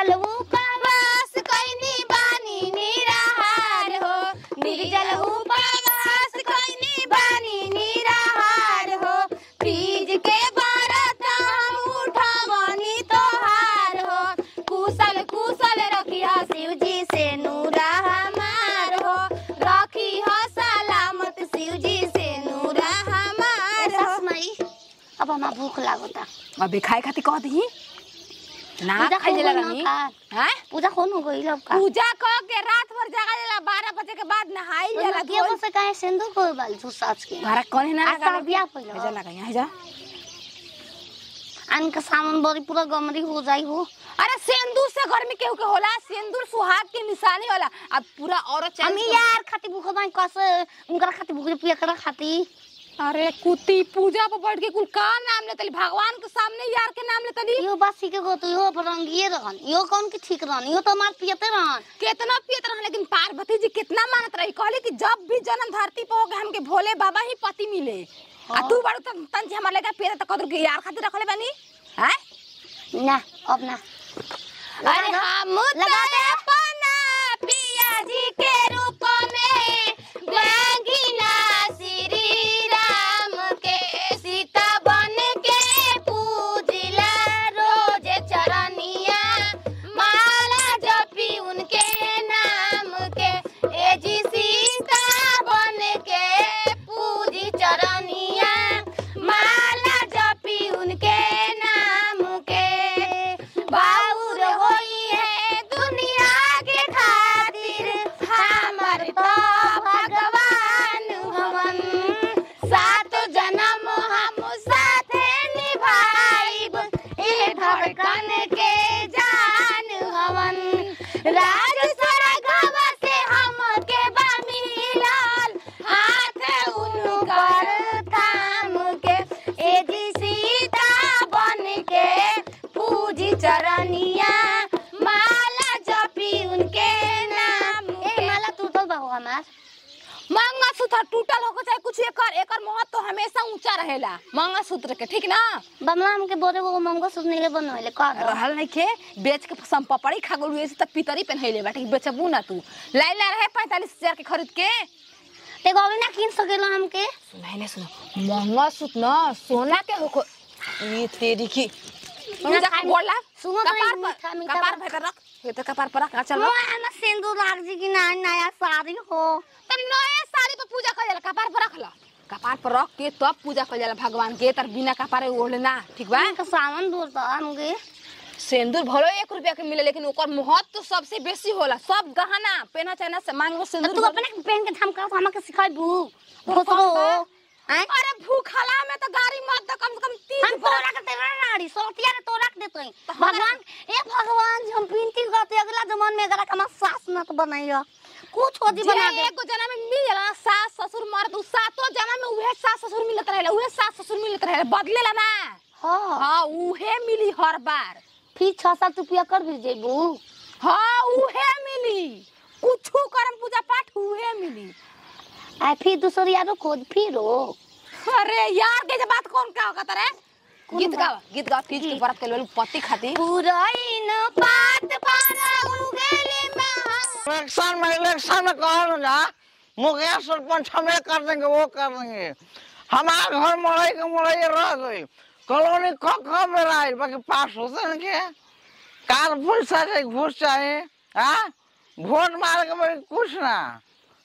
निर्जल उपवास कैनी बानी निराहार हो। निर्जल उपवास कैनी बानी निराहार हो। तीज के व्रत हम उठवनी तोहार हो। कुशल कुशल रखिया शिव जी से नूरा हमार हो। रखी हो सलामत शिव जी से नूरा हमार हो। अब हमार भूख लागता अबे खाए खातिर कह दी ना पूजा खाई हो हैं? पूजा कौन हो गई अब का? पूजा कह के रात भर जगा जाला 12 बजे के बाद नहाई जाला नदिया धोई काहे सिंदूर को बाल झूठ साच के? घर कौन है ना लगा बियाह पहिले जा लगा यहाँ जा आन के सामान बड़ी पूरा गमरी हो जाई हो। अरे सिंदूर से घर में केहू के होला? सिंदूर सुहाग की निशानी होला। अब पूरा औरत हम यार खाती भूख बाई कैसे? उनकर खाती भूख पिया कर खाती अरे कुत्ती पूजा पर बैठ के कुल का नाम लेतली? भगवान के सामने यार के नाम लेतली? यो बासी के गो तो यो रंगिए रहन। यो कौन की ठीक रहन? यो तो मार पियते रहन। कितना पियत रहा लेकिन पार्वती जी कितना मानत रही? कहली कि जब भी जन्म धरती पर होगा हमके भोले बाबा ही पति मिले। आ तू बड़ू तन तन से हमारे लगा पियत त कदर के यार खातिर रखले बानी? हैं? ना अब ना। अरे हम लगा दे। अपना पिया जी के ऊँचा रहेला मंगलसूत्र के ठीक ना? बमला हमके बोरे वो मंगो सुन नहीं बनवाले का रहल नहीं के बेच के सम पपड़ी खा गलू ऐसे तक पितरी पहनैले बाटे बेचबू ना तू। लाइला रहे पैंतालीस हज़ार के खरीद के ते गोवे ना किन सकेला हमके। सुनाई सुनो मंगलसूत्र ना सोना के होको ये तेरी की? ना खाई- बोला सुनो तो कपार पर कपार। भीतर रख ये तो कपार पर रख चल। ना सिंदूर लाग जी की ना नया साड़ी हो। तो नए साड़ी पे पूजा कर कपार पर रख ला। कपार पर रख के तब पूजा कर जाला भगवान के तर बिना कपारे ओढ़ना ठीक बा? का सामान दूर तो हमके सिंदूर भलो एक रुपया के मिले लेकिन ओकर महत्व तो सबसे बेसी होला। सब गहना पेना चाइना से मांगो तो सिंदूर तू अपने पहन के हम का हमके सिखाई बू कौन भोसरो बा? हैं अरे भूखला में तो गाड़ी मत दे कम से कम तीन हम। तोरा के तेरा नाड़ी सोटिया रे तोरा के देते तो भगवान ए भगवान जी हम विनती करते अगला जमान में अगर हम सास न तो बनाइयो कुछ जे बना दे। एगो जना में मिल जाला ना, सास ससुर मर्द उ सातो जना में उहे सास ससुर मिलत रहेला उहे सास ससुर मिलत रहेला बदलेला ना। हाँ। हाँ उहे मिली हर बार। फिर छह सात रुपया कर भी जेबू हाँ उहे मिली। कुछू करम पूजा पाठ उहे मिली। आ फिर दूसरी यारो खोज फिर हो अरे यार के बात कौन का होगा तरे? गीत? गावा गीत गावा तीज के व्रत के लोग पति खातिर। पुरैन पात पारा महा इलेक्शन में इलेक्शन में कहो ना मुखिया सरपंच हमें कर देंगे, वो कर देंगे। हमारे घर मड़ई के मड़ई रह गई। कॉलोनी ख ख में रही बाकी पास होते हैं क्या? कार पैसा चाहिए घूस चाहिए हाँ? वोट मार के भाई कुछ ना।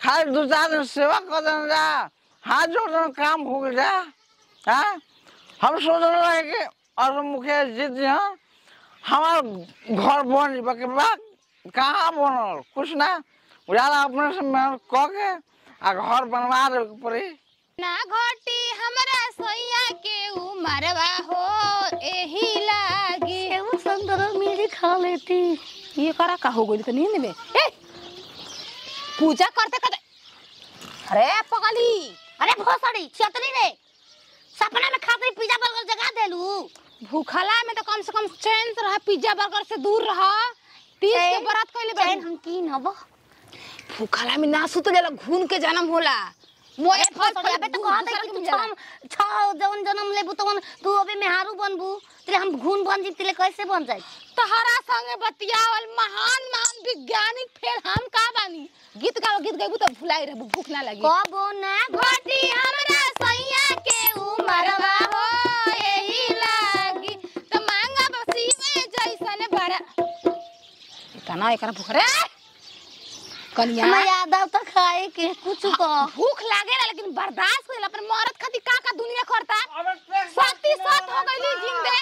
खाली दो चार दिन सेवा कर देना जा। हाथ जोड़ काम हो गया हाँ? हम सोच रहे कि और मुखिया जीत जी हाँ? हमार घर बन, बाकी बा कहाँ बनल? कुछ ना। उजाला अपने से मेहनत कह के आ घर बनवा दे पड़ी ना घटी हमरा सोइया के उमरवा हो एही लागी। मेरी खा लेती ये करा का हो गइल नींद में? ए! पूजा करते करते अरे पगली! अरे भोसड़ी छतरी रे। सपना में खाते पिज्जा बर्गर जगा देलू। भूखला में तो कम से कम चैन रह पिज्जा बर्गर से दूर रह। तीस बरात बड़ी। हम की नब भूखला में ना सुत जाला घून के जन्म होला। मोए फल अबे तो कहत है कि तू छम छ जवन जन्म लेबू तवन तू अबे मेहारू बनबू। तेरे हम घून बन जी तेरे कैसे बन जाई तहरा संगे बतियावल महान महान वैज्ञानिक फेल हम का बानी? गीत गाओ गीत गाइबू तो भुलाई रहबू भूख ना लगी। कबो ना घटी हमरा सैया के उमरवा तना एकरा भूख रे। कनिया। मैं यादव तो खाए के कुछ को भूख लागेला लेकिन बर्दाश्त करेला अपन मरद खातिर का का दुनिया करता सती सत हो गईली जिंदे।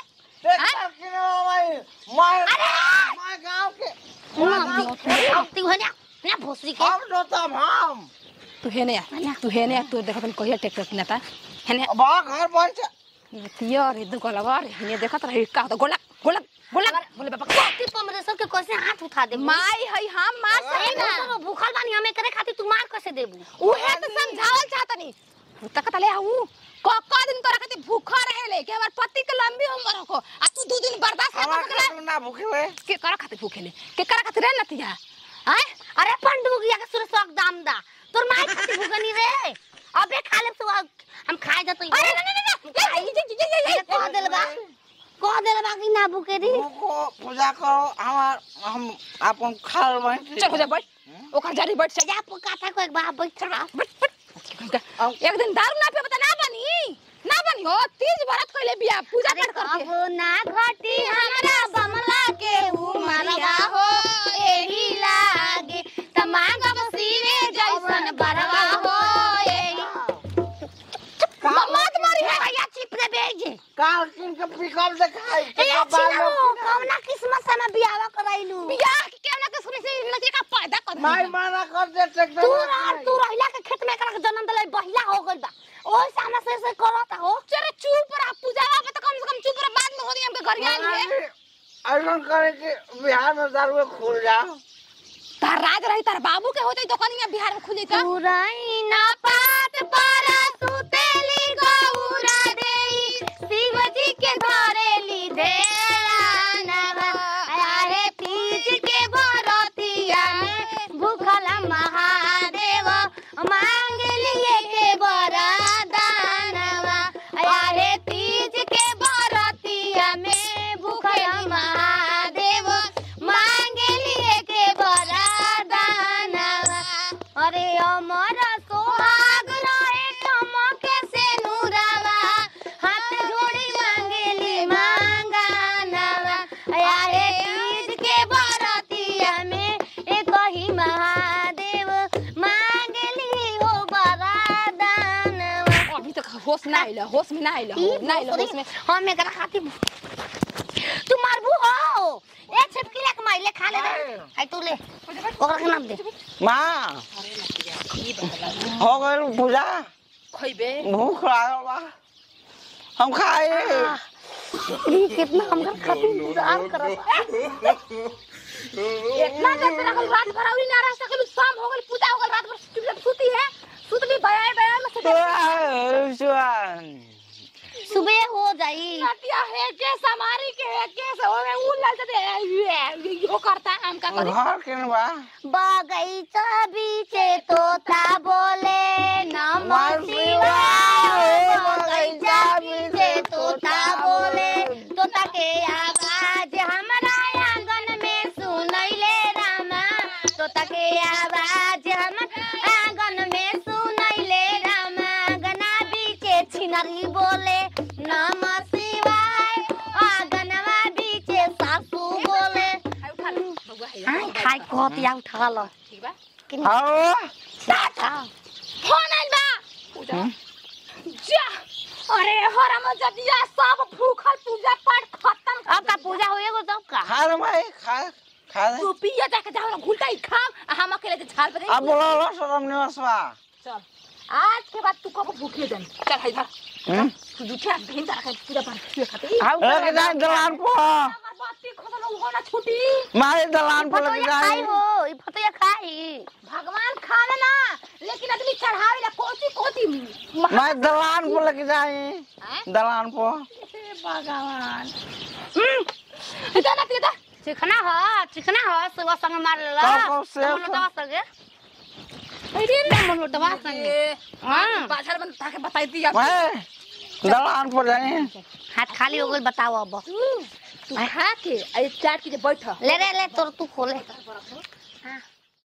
मैं गाँव के। ती हो जा ना भोसड़ी के। हम तो तब हम। तू हेने आ तू हेने आ तू देखत कहिया ट्रैक्टर किनता हेने बा घर बन जा। तिया रे दु गलवा रे हेने देखत रही का तो गोलक गोलक गोलक बोले बाबा हाथ दे माई हई हम मार सही ना। ना भूखल बानी हमें करे खातिर तू मार कैसे देबू। उहे तो समझावल चाहतनी। तकत ले आऊ। कक्का दिन तोरा खातिर भूखा रहेले कि हमर पति के लंबी उम्र हो। आ तू दू दिन बर्दाश्त ना कर सकले। ना भूखे के करा खातिर भूखेले के करा खातिर रे नतिया आय? अरे पंडू गया के सुर सक दाम दा तोर माई खातिर भूखनी रे। अबे खा ले तो हम खाए जतो अरे ना ना ना ये ये ये ये ये कह देले बा कह देल बा कि ना बुके दी? को पूजा करो हमार हम अपन खाल बन चल हो जा बैठ। ओकर जारी बैठ जा जा पुकाता को एक बार बैठ बैठ। एक दिन दारू ना पे बता ना बनी? ना बनी हो तीज भरत कइले बिया पूजा पाठ करके। कबो ना घटी के पिकअप दिखाई ए छिनो कौना किस्मत से मैं बियाह कराइलू बिया के केना के सुने से लड़की का पैदा कर माई माना कर दे ट्रैक्टर तू रह तू रहिला के खेत में एकरा के जन्म देले बहिला हो गइल बा। ओइ सामने से से करत हो। चले चुप रह पूजा पे तो कम से कम चुप रह बाद में हो हमके घर आ लिए ऐसा करे कि बिहार में दारू खुल जाओ तार राज रही तार बाबू के होते दुकानिया बिहार में खुल जाता पुराई ना पात पर सुतेली ना आइला होश में ना आइला ना आइला होश में। हम एकरा खातिर तू मारबू हो। ए छिपकी लेक माइले खा ले आई तू ले। ओकरा के नाम दे। माँ। हो गई पूजा। खइबे। भूख लागल बा हम खाए। ई कितना हमरा खातिर इंतज़ार करत तोता घर किनवा बगैचा बिचे तोता बोले नमस्ते है हाँ, खाई कहत या उठा लो ठीक बा आओ फ़ोन आइल बा पूजा जा अरे हराम जदिया सब भूखल पूजा पाठ खत्म अब का पूजा होए गो तब का खा रे भाई खा खा दे तू पिया जाके जाओ ना घुलटा ही खा आ हम अकेले जे झाल पे अब बोलो लो शरम निवास बा चल आज के बाद तू कब भूखे जन चल है इधर हम्म? तू जूठे आज दिन तारा पूरा पान खिए खाते लेके जाए दलान पर अगर बाती खतम हो ना छुटी। मारे दलान पर लेके फतोया खाई जाए हो ई फतोया खाई। भगवान खाना ना लेकिन आदमी चढ़ावे ला कोची कोची मैं दलान पर लेके जाए। दलान पर भगवान। हम्म। इधर ना इधर। चिकना हो चिकना हो सुबह संग मार लेला। कब- कब से- अरे हम लोटवा संगे हाँ। बाज़ार में ताके बताई दिया मैं दलान पर जाए हाथ खाली हो गई बताओ अब। तू खा के अरे चाट के बैठ। ले ले ले तोर तू खोले। हाँ।